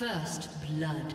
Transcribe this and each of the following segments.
First blood.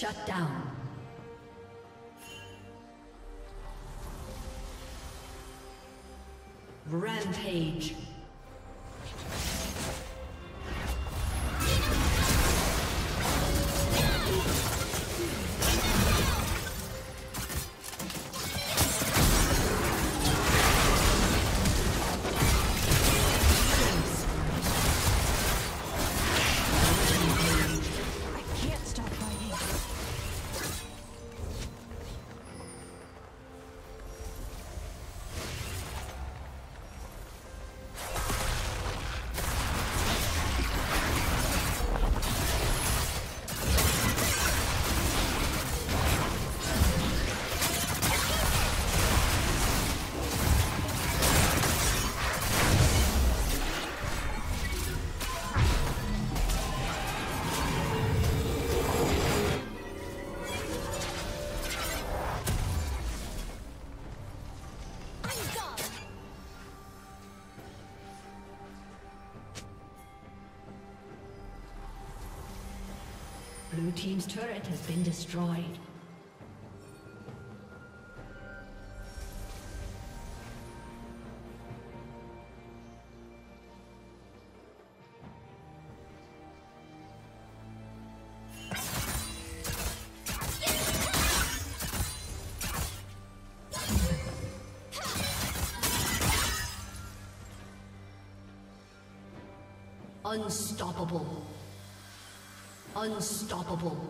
Shut down. Rampage. Team's turret has been destroyed. Unstoppable. Unstoppable.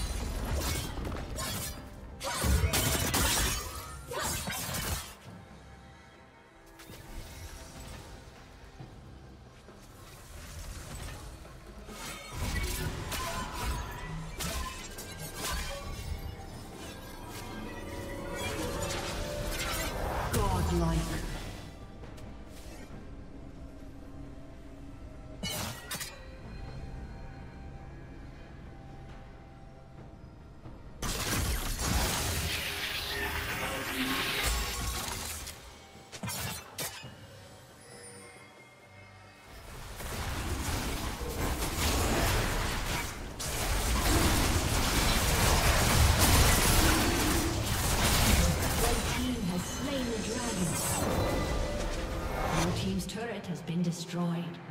Destroyed.